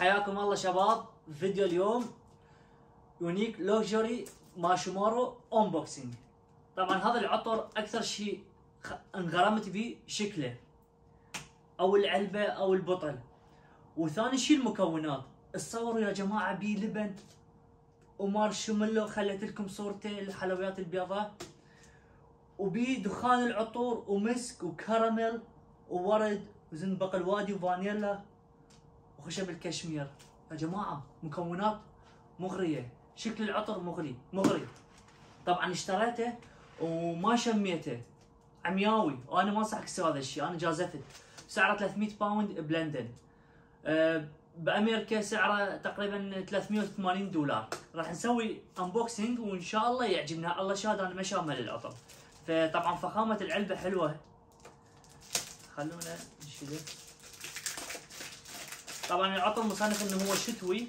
حياكم الله شباب. فيديو اليوم Unique'e Luxury Mashumaro unboxing طبعا هذا العطر أكثر شيء انغرمت به شكله. أو العلبة أو ال bottle. وثاني شيء المكونات. تصوروا يا جماعة بيه لبن. ومارشميلو خليت لكم صورته الحلويات البيضاء. وبيه دخان العطور ومسك وكراميل وورد وزنبق الوادي وفانيلا. وخشب الكشمير. يا جماعة مكونات مغرية. شكل العطر مغري مغري. طبعا اشتريته وما شميته. عمياوي. وأنا ما أنصحك تسوي هذا الشيء. أنا جازفت. سعره 300 pound بلندن. أه بأمريكا سعره تقريبا 380 دولار. راح نسوي unboxing وإن شاء الله يعجبنا. الله شاهد أنا ما شام العطر. فطبعا فخامة العلبة حلوة. خلونا نشيله. طبعا العطر مصنف إنه هو شتوي.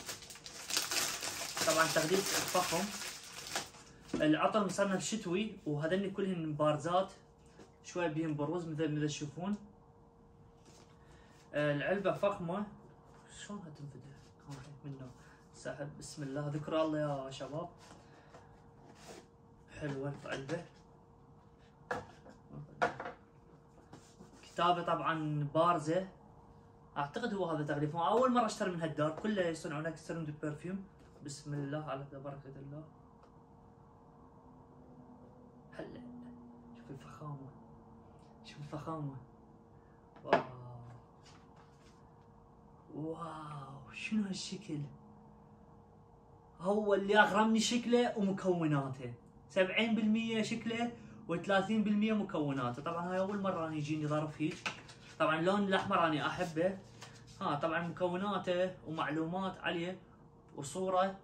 طبعا تغليف فخم العطر مصنف شتوي وهذني كلهن بارزات. شوي بيهم بروز مثل مثل تشوفون. آه، العلبة فخمة. شلون هتنفدها؟ هاي منه. سحب. بسم الله. ذكر الله يا شباب. حلوة العلبة. كتابة طبعا بارزة. أعتقد هو هذا تغليفه أول مرة أشتري من هالدار. كله يصنعون extrait de parfum بسم الله على بركة الله. هلا. شوف الفخامة. شوف الفخامة. wow. wow. شنو هالشكل؟ هو اللي أغرمني شكله ومكوناته. 70% شكله و30% مكوناته. طبعا هاي أول مرة يجيني ظرف هيك. طبعا اللون الأحمر أنا أحبه. ها طبعا مكوناته ومعلومات عليه وصورة.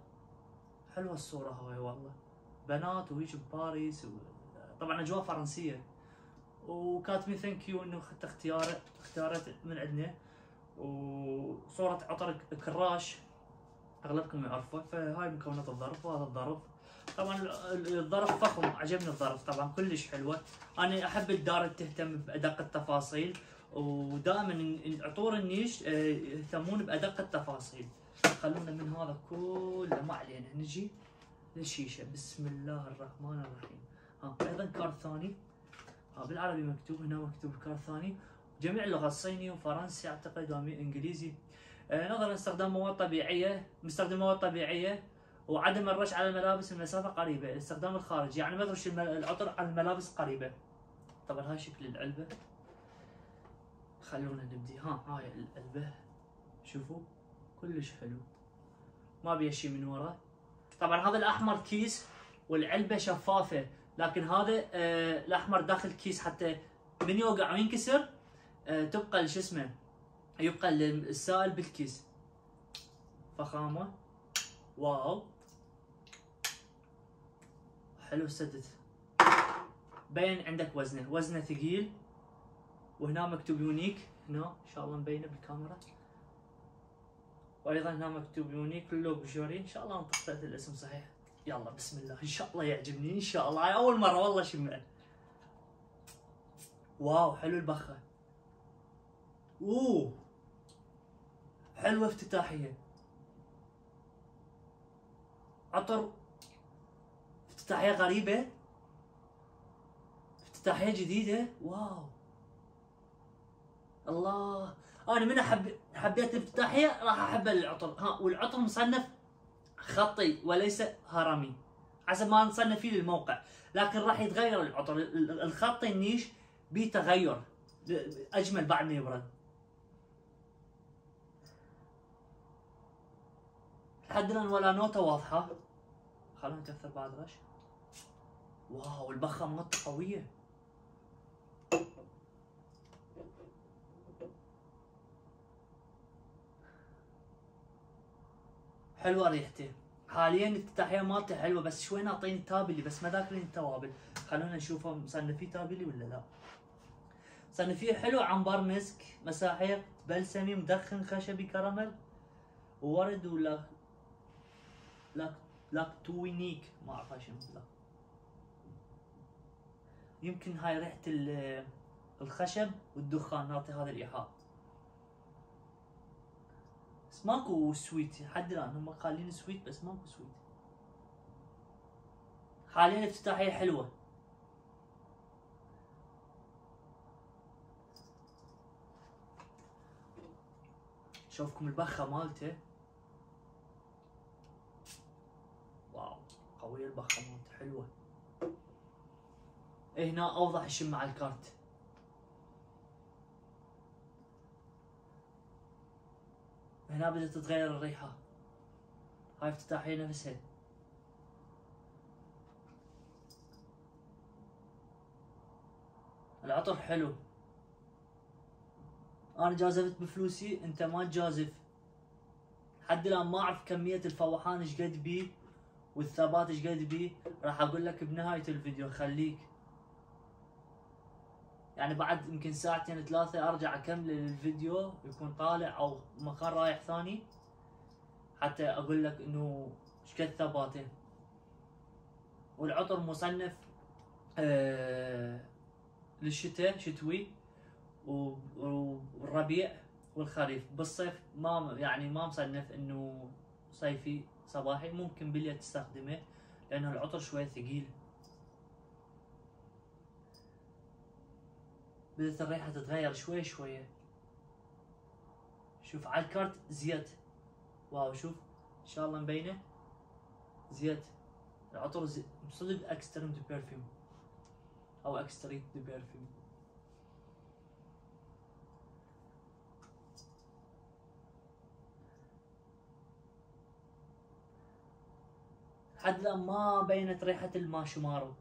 حلوة الصورة هاي والله. بنات وهيك بباريس و... طبعا أجواء فرنسية. وكاتبين thank you إنه اختيار اختيارات من عندنا. وصورة عطر كراش أغلبكم يعرفه فهاي مكونات الظرف وهذا الظرف. طبعا ال- الظرف فخم عجبني الظرف طبعا كلش حلوة. أنا أحب الدار تهتم بأدق التفاصيل. ودائما عطور النيش آه، يهتمون بأدق التفاصيل. خلونا من هذا كله ما علينا. نجي للشيشه بسم الله الرحمن الرحيم. ها أيضا كارت ثاني. ها بالعربي مكتوب هنا مكتوب كارت ثاني. جميع اللغات صيني وفرنسي أعتقد وانجليزي آه، نظرا لاستخدام مواد طبيعية مستخدم مواد طبيعية وعدم الرش على الملابس من مسافة قريبة. الاستخدام الخارجي يعني ما ترش العطر على الملابس قريبة. طبعا هاي شكل العلبة. خلونا نبدي. ها هاي العلبه شوفوا كلش حلو. ما بيها شيء من ورا. طبعا هذا الأحمر كيس والعلبة شفافة لكن هذا آه الأحمر داخل كيس حتى من يوقع وينكسر آه تبقى شو اسمه يبقى السائل بالكيس. فخامة. واو. حلو سدت. بين عندك وزنه. وزنه ثقيل. وهنا مكتوب Unique'e هنا إن شاء الله مبينة بالكاميرا. وأيضا هنا مكتوب Unique'e Luxury إن شاء الله نطقت الاسم صحيح. يلا بسم الله. إن شاء الله يعجبني إن شاء الله. أول مرة والله شمعه واو حلو البخة. أوه حلوة افتتاحية. عطر. افتتاحية غريبة. افتتاحية جديدة. واو. الله. أنا من احب حبيت الافتتاحيه راح أحب العطر ها والعطر مصنف خطي وليس هرمي. حسب ما نصنف فيه للموقع. لكن راح يتغير العطر ال- ال- الخطي النيش بيه تغير أجمل بعد ما يبرد. لحد الآن ولا نوتة واضحة. خلونا نكثر بعد رش. واو البخة مالته قوية. حلوة ريحته حاليا الافتتاحية مالته حلوة بس شوي ناطيني توابلي بس ما ذاكرين التوابل. خلونا نشوفه مصنفيه توابلي ولا لا. صنفيه حلو عنبر مسك مساحيق بلسمي مدخن خشبي كراميل. وورد ولا لاك lactonic. ما أعرف شنو. يمكن هاي ريحة ال- الخشب والدخان. نعطي هذا الإيحاء. بس ماكو sweet لحد الان هم خالين sweet بس ماكو sweet حاليا الافتتاحيه حلوة. شوفكم البخة مالته. واو قوية البخة مالته حلوة. إيه، هنا أوضح الشم مع الكارت. هنا بدأت تتغير الريحة. هاي افتتاحية نفسها. العطر حلو. أنا جازفت بفلوسي أنت ما تجازف. حد الآن ما أعرف كمية الفوحان إيش قد بيه والثبات إيش قد بيه راح أقول لك بنهاية الفيديو خليك. يعني بعد يمكن ساعتين ثلاثة أرجع أكمل الفيديو يكون طالع أو مكان رايح ثاني. حتى أقول لك إنه قد ثباته. والعطر مصنف آه للشتاء شتوي والربيع والخريف. بالصيف ما يعني ما مصنف إنه صيفي صباحي ممكن بالليل تستخدمه لأنه العطر شوي ثقيل. بدأت الريحة تتغير شوي شوية شوف على الكارت زيت. واو شوف إن شاء الله مبينة. زيت. العطر زي... صدق extrême de parfum أو extrait de parfum لحد الان ما بينت ريحة الماشومارو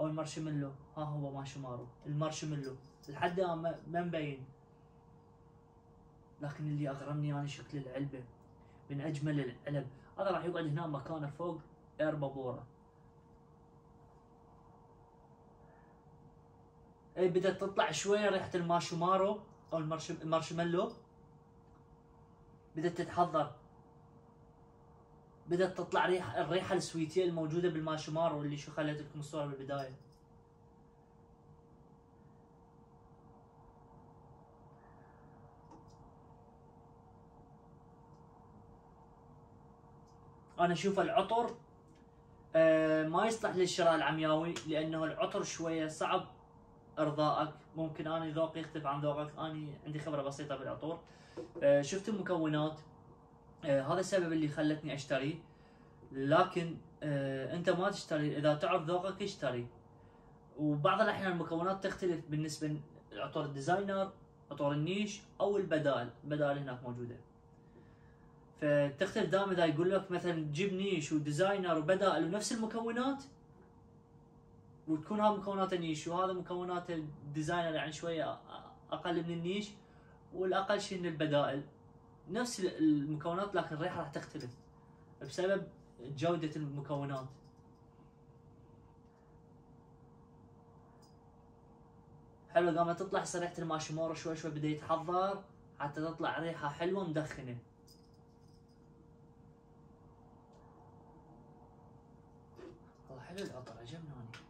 أو المارشميلو. ها هو ماشومارو. المارشميلو. لحد الآن ما مبين. لكن اللي أغرمني أنا شكل العلبة. من أجمل العلب. هذا راح يقعد هنا مكانه فوق إير بابورا. اي بدأت تطلع شوية ريحة الماشومارو أو المارشميلو. بدأت تتحضر. بدأت تطلع ريحة الريحة السويتية الموجودة بالماشومارو اللي شو خليت لكم الصورة بالبداية. أنا أشوف العطر آه، ما يصلح للشراء العمياوي لأنه العطر شوية صعب إرضائك. ممكن أنا ذوقي يختلف عن ذوقك. أنا عندي خبرة بسيطة بالعطور. آه، شفت المكونات هذا السبب اللي خلتني أشتري. لكن أنت ما تشتري. إذا تعرف ذوقك اشتري. وبعض الأحيان المكونات تختلف بالنسبة لعطور الديزاينر عطور النيش أو البدائل. البدائل هناك موجودة. فتختلف دائما إذا يقول لك مثلا جيب niche و designer وبدائل ونفس المكونات وتكون هذه مكونات ال niche وهذا مكونات ال designer يعني شوية أقل من ال niche والأقل شيء من البدائل. نفس المكونات لكن الريحة راح تختلف بسبب جودة المكونات. حلو قامت تطلع ريحه الماشومارو شوي شوي بدأ يتحضر حتى تطلع ريحة حلوة مدخنة. حلو العطر عجبني. أنا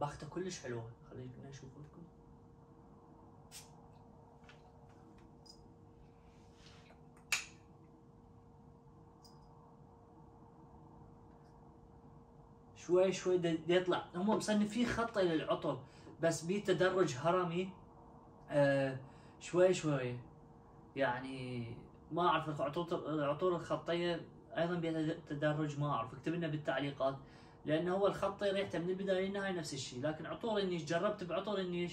باخته كلش حلوة خلينا نشوف لكم. شوي شوي يطلع. هم مصنفين خطة للعطر بس بيه تدرج هرمي آه شوي شوي. يعني ما أعرف العطور الخطية أيضا بها تدرج ما أعرف. اكتب لنا بالتعليقات لأنه هو الخطي ريحته من البداية للنهايه نفس الشيء. لكن عطور النيش جربت بعطور النيش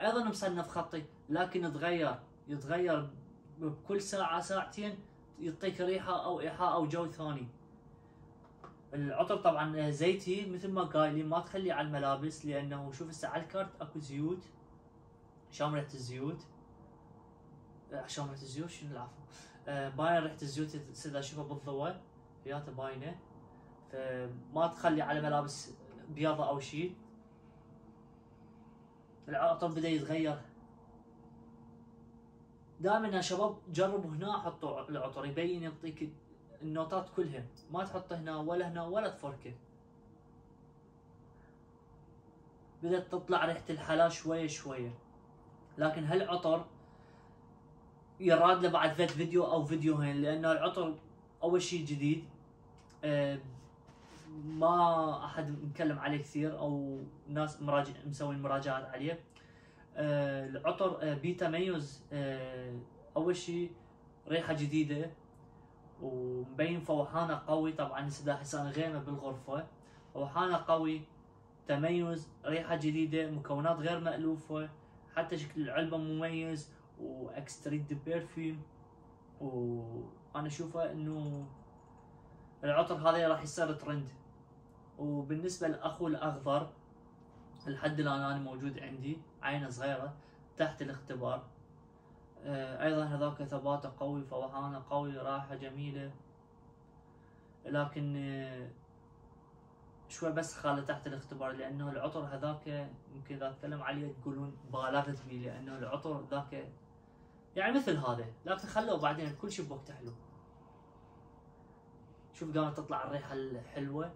أيضا مصنف خطي لكن يتغير. يتغير بكل ساعة ساعتين يعطيك ريحة أو إيحاء أو جو ثاني. العطر طبعا زيتي مثل ما قايلين ما تخليه على الملابس لأنه شوف هسه على الكارت أكو زيوت. ريحة الزيوت؟ ريحة الزيوت؟ شنو العفو؟ آه، باين ريحة الزيوت إذا أشوفها بالضوء. ريحته باينة. فما تخلي على ملابس بياضة أو شيء العطر بدأ يتغير. دائما يا شباب جربوا هنا حطوا العطر يبين يعطيك النوتات كلها. ما تحطه هنا ولا هنا ولا تفركه. بدأت تطلع ريحة الحلا شوية شوية. لكن هالعطر يراد له بعد فت فيديو أو فيديوهين لأنه العطر أول شيء جديد. آه، ما أحد متكلم عليه كثير أو ناس مراجع مسوين مراجعات عليه. آه، العطر آه، بيه تميز أول شيء ريحة جديدة. ومبين فوحانه قوي طبعا السداح حسان غيمة بالغرفة. فوحانه قوي تميز ريحة جديدة مكونات غير مألوفة حتى شكل العلبة مميز واكستريت برفيوم وأنا أشوفه إنه العطر هذا راح يصير ترند. وبالنسبة للاخو الأخضر الحد الان أنا موجود عندي عينه صغيرة تحت الاختبار. آه، أيضا هذاك ثباته قوي فوحانه قوي رائحه جميلة. لكن آه، شوي بس خاله تحت الاختبار لأنه العطر هذاك يمكن إذا أتكلم عليه تقولون بالغت بيه لأنه العطر ذاك يعني مثل هذا. لكن خلوه بعدين كل شيء بوقته حلو. شوف قامت تطلع الريحة الحلوة.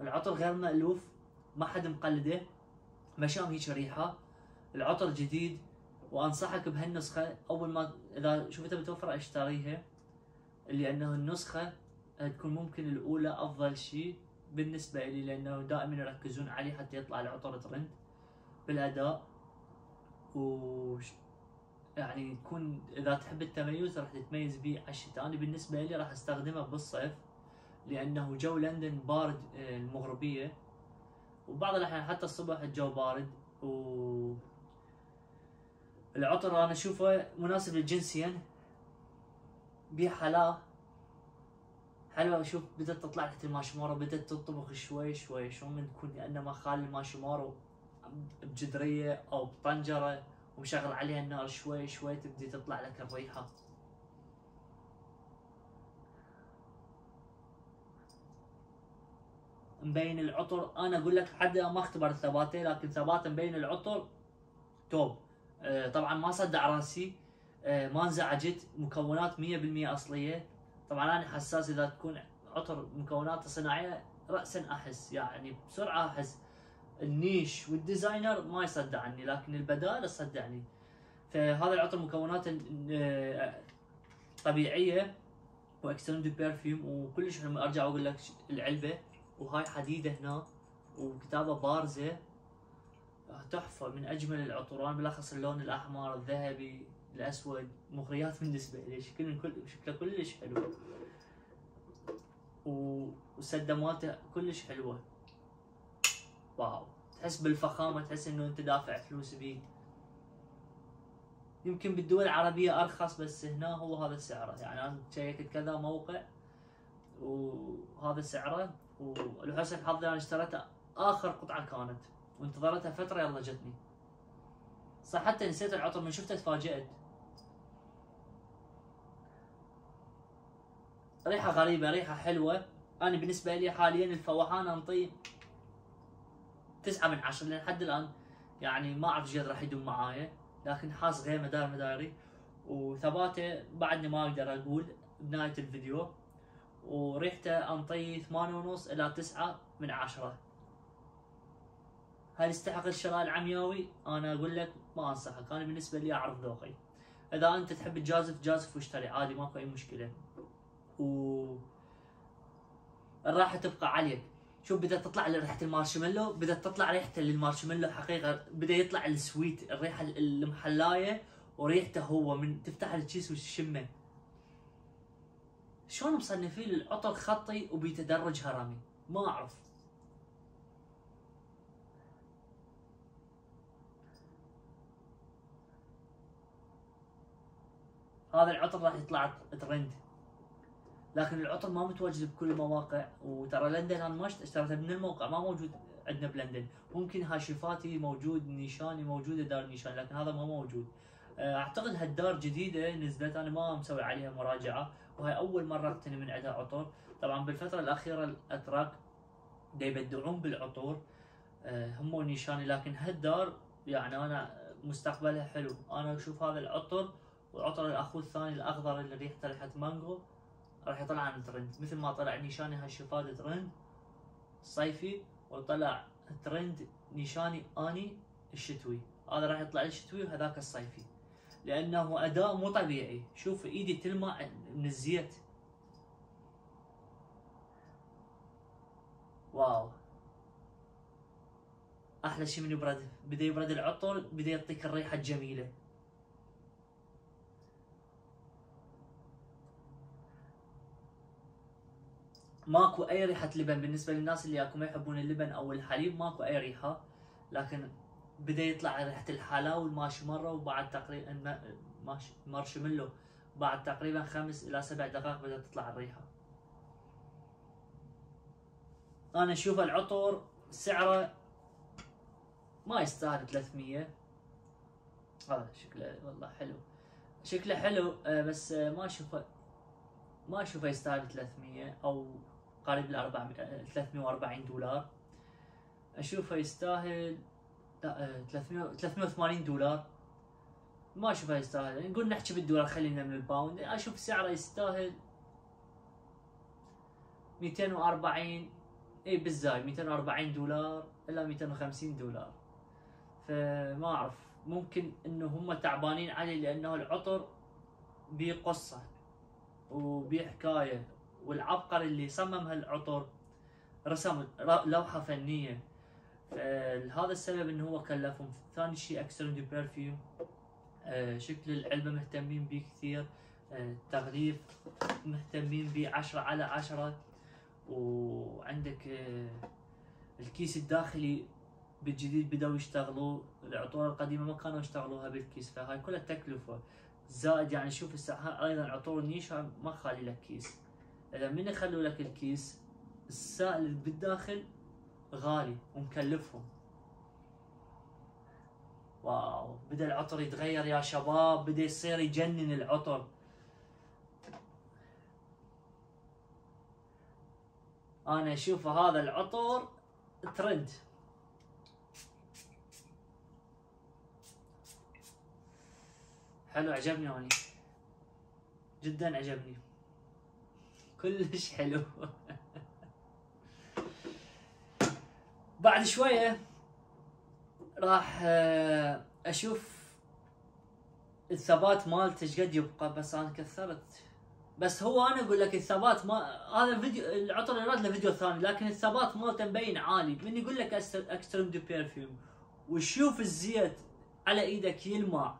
العطر غير مألوف. ما حد مقلده. مشام هيك ريحه العطر جديد. وأنصحك بهالنسخة. أول ما إذا شفتها متوفره اشتريها. لأنه النسخة تكون ممكن الأولى أفضل شيء بالنسبة لي لأنه دائما يركزون عليه حتى يطلع العطر ترند بالأداء. و يعني تكون إذا تحب التميز راح تتميز به على الشتاء. أنا بالنسبة لي راح أستخدمه بالصيف. لأنه جو لندن بارد آه، المغربية. وبعض الأحيان حتى الصبح الجو بارد و العطر أنا أشوفه مناسب للجنسين بحلاه حلوة أشوف بدأت تطلع ريحة الماشمورو بدأت تنطبخ شوي شوي. شلون من تكون كانما خالي الماشمورو بجدرية أو بطنجرة ومشغل عليها النار شوي شوي تبدي تطلع لك الريحة. مبين العطر. أنا أقول لك حد ما اختبر ثباته لكن ثباته مبين العطر توب. آه، طبعا ما صدع راسي. آه، ما انزعجت. مكونات 100% أصلية. طبعا أنا حساس إذا تكون عطر مكوناته صناعية راسا أحس يعني بسرعة أحس. النيش والديزاينر ما يصدعني لكن البدائل تصدعني. فهذا العطر مكوناته آه، طبيعية. و extrait de parfum وكلش أرجع واقول لك العلبة. وهاي حديدة هنا وكتابة بارزة. تحفة من أجمل العطور بالأخص اللون الأحمر الذهبي الأسود مغريات بالنسبة لي شكل كل شكله كلش حلو. والسده مالته كلش حلوة. واو. تحس بالفخامة تحس إنه أنت دافع فلوس بيه يمكن بالدول العربية أرخص بس هنا هو هذا سعره يعني أنا شيكت كذا موقع وهذا سعره. ولحسن حظي أنا اشتريتها آخر قطعة كانت وانتظرتها فترة يلا جتني. صح حتى نسيت العطر من شفته تفاجأت ريحة غريبة ريحة حلوة. أنا بالنسبة لي حاليا الفوحان أنطيه تسعة من عشرة لأن لحد الآن. يعني ما أعرف جد راح يدوم معايا لكن حاس غير مدار مداري. وثباته بعدني ما أقدر أقول بنهاية الفيديو. وريحته أنطيه ثمانية ونص إلى تسعة من عشرة. هل يستحق الشراء العمياوي؟ أنا أقول لك ما أنصحك. أنا بالنسبة لي أعرف ذوقي. إذا أنت تحب تجازف جازف واشتري. عادي ماكو أي مشكلة. و الراحة تبقى عليك. شوف بدأت تطلع ريحة المارشميلو. بدأت تطلع ريحة المارشميلو حقيقة. بدأ يطلع ال sweet الريحة المحلاية وريحته هو من تفتح الكيس وتشمه شلون مصنفين العطر خطي وبيتدرج هرمي؟ ما أعرف. هذا العطر راح يطلع ترند. لكن العطر ما متواجد بكل المواقع وترى لندن أنا ما اشتريتها من الموقع ما موجود عندنا بلندن. ممكن هاشفاتي موجود نيشاني موجوده دار نيشان لكن هذا ما موجود. أعتقد هالدار جديدة نزلت أنا ما مسوي عليها مراجعة. وهي أول مرة اقتني من عندها عطر طبعا بالفترة الأخيرة الأتراك دا يبدعون بالعطور. آه، هم ونيشاني لكن هالدار يعني أنا مستقبلها حلو. أنا أشوف هذا العطر وعطر الاخو الثاني الأخضر اللي ريحته ريحة مانجو راح يطلع عن ترند. مثل ما طلع Nishane Hacivat trend صيفي وطلع trend Nishane Ani الشتوي. هذا راح يطلع الشتوي وهذاك الصيفي. لأنه أداء مو طبيعي. شوف إيدي تلمع من الزيت. واو. أحلى شيء من يبرد. بدا يبرد العطر بدا يعطيك الريحة الجميلة. ماكو أي ريحة لبن. بالنسبة للناس اللي ياكم يحبون اللبن أو الحليب ماكو أي ريحة. لكن بدأ يطلع ريحه الحلاوه المارشميلو وبعد تقريبا مارشميلو بعد تقريبا خمس إلى سبع دقائق بدأت تطلع الريحة. أنا أشوف العطر سعره ما يستاهل 300 هذا شكله والله حلو. شكله حلو آه، بس آه، ما اشوفه ما أشوفه يستاهل 300 أو قريب ل 340 دولار. أشوفه يستاهل لا 300 380 دولار. ما اشوفه يستاهل. نقول نحكي بالدولار خلينا من الباوند. أشوف سعره يستاهل 240 إي بالزاي 240 دولار إلى 250 دولار. فما أعرف. ممكن إنه هم تعبانين عليه لأنه العطر بقصه وبحكايه والعبقري اللي صمم هالعطر رسم لوحة فنية. فلهذا السبب إنه هو كلفهم. ثاني شيء extrait de parfum شكل العلبة مهتمين به كثير. آه، تغليف مهتمين به 10 على 10 وعندك آه، الكيس الداخلي بالجديد بدأوا يشتغلوا العطور القديمة ما كانوا يشتغلوها بالكيس فهاي كلها تكلفة زائد يعني شوف الساعة أيضا عطور ال niche ما خالي لك كيس. إذا من يخلوا لك الكيس؟ السائل بالداخل غالي ومكلفهم واو بدأ العطر يتغير يا شباب بدأ يصير يجنن العطر. أنا أشوف هذا العطر ترند حلو عجبني هوني جدا عجبني. كلش حلو. بعد شوية راح آه، أشوف الثبات مالته إيش قد يبقى بس أنا كثرت. بس هو أنا أقول لك الثبات ما هذا فيديو العطر يراد له فيديو ثاني لكن الثبات مالته مبين عالي. من يقول لك extrait de parfum وشوف الزيت على إيدك يلمع.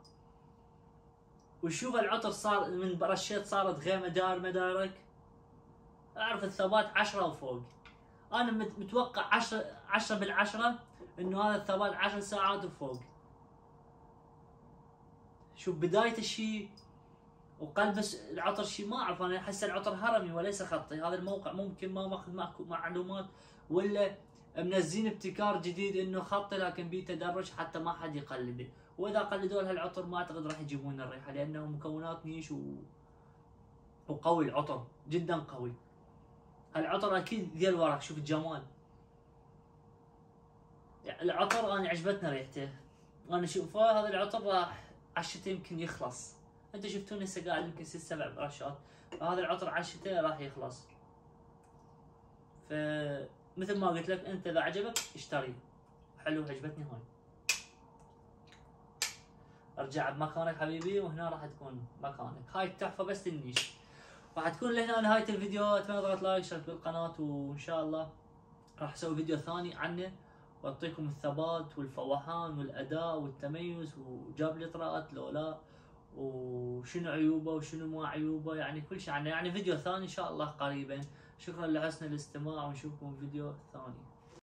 وشوف العطر صار من رشيت صارت غيمه دار مدارك. أعرف الثبات 10 وفوق. أنا متوقع 10 10 بالعشرة انه هذا الثبات 10 ساعات وفوق. شوف بداية الشيء وقلب العطر شيء ما أعرف أنا أحس العطر هرمي وليس خطي. هذا الموقع ممكن ما ماخذ معلومات ولا منزين ابتكار جديد إنه خطي لكن بيه تدرج حتى ما حد يقلده. وإذا قلدوا لها العطر ما أعتقد راح يجيبون الريحة لأنه مكونات نيش و... وقوي العطر جدا قوي. العطر أكيد ذي الورق شوف الجمال. يعني العطر أنا عجبتنا ريحته. أنا شوف هذا العطر راح عشته يمكن يخلص. أنت شفتوني هسه قاعد يمكن ست سبع برشات هذا العطر عشته راح يخلص. فمثل ما قلت لك أنت إذا عجبك اشتري. حلو عجبتني هاي أرجع بمكانك حبيبي وهنا راح تكون مكانك. هاي التحفة بس ال niche راح تكون لهنا نهاية الفيديو. أتمنى تضغط like اشترك بالقناة وإن شاء الله راح أسوي فيديو ثاني عنه. وأعطيكم الثبات والفوحان والأداء والتميز وجاب لي إطراءات لو لا وشنو عيوبه وشنو ما عيوبه يعني كل شيء عنه. يعني فيديو ثاني إن شاء الله قريبا. شكرا لحسن الاستماع ونشوفكم فيديو ثاني.